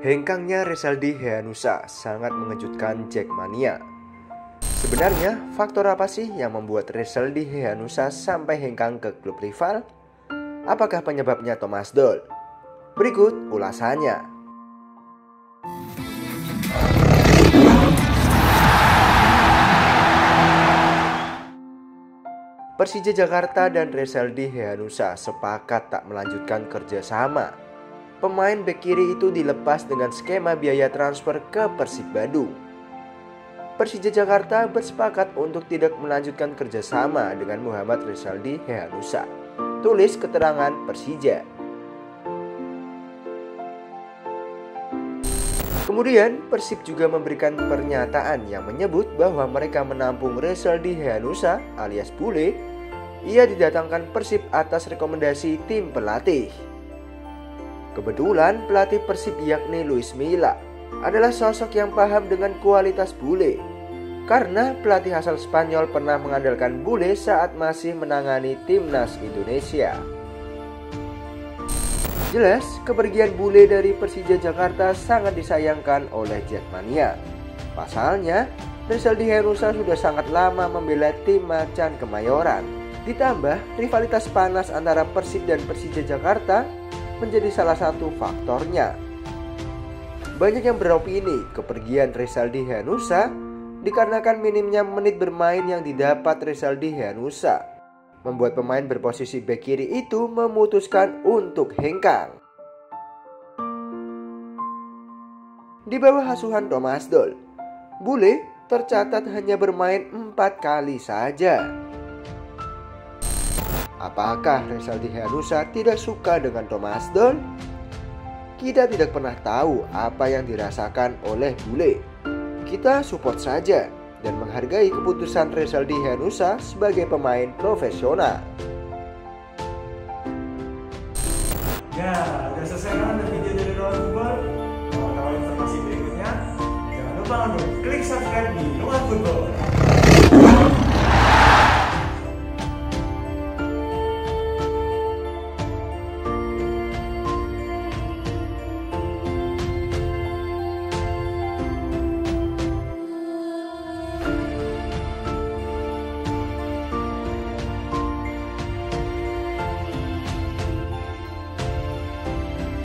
Hengkangnya Resaldi Heanusa sangat mengejutkan Jackmania. Sebenarnya, faktor apa sih yang membuat Resaldi Heanusa sampai hengkang ke klub rival? Apakah penyebabnya Thomas Doll? Berikut ulasannya. Persija Jakarta dan Resaldi Heanusa sepakat tak melanjutkan kerjasama pemain bek kiri itu dilepas dengan skema biaya transfer ke Persib Bandung. Persija Jakarta bersepakat untuk tidak melanjutkan kerjasama dengan Muhammad Rizaldi Hehanusa. Tulis keterangan Persija. Kemudian Persib juga memberikan pernyataan yang menyebut bahwa mereka menampung Rizaldi Hehanusa alias Bule. Ia didatangkan Persib atas rekomendasi tim pelatih. Kebetulan pelatih Persib yakni Luis Milla adalah sosok yang paham dengan kualitas bule. Karena pelatih asal Spanyol pernah mengandalkan bule saat masih menangani timnas Indonesia. Jelas, kepergian bule dari Persija Jakarta sangat disayangkan oleh Jackmania. Pasalnya, Rizaldi Herusa sudah sangat lama membela tim Macan Kemayoran. Ditambah rivalitas panas antara Persib dan Persija Jakarta menjadi salah satu faktornya. Banyak yang beropini kepergian Resaldi Hanusa dikarenakan minimnya menit bermain yang didapat Resaldi Hanusa membuat pemain berposisi bek kiri itu memutuskan untuk hengkang. Di bawah asuhan Thomas Doll, Bule tercatat hanya bermain empat kali saja. Apakah Resaldi Hanusa tidak suka dengan Thomas Doll? Kita tidak pernah tahu apa yang dirasakan oleh bule. Kita support saja dan menghargai keputusan Resaldi Hanusa sebagai pemain profesional. Ya, udah selesai kan video dari Lawan Football? Mau tahu informasi berikutnya? Jangan lupa untuk klik subscribe di Lawan Football.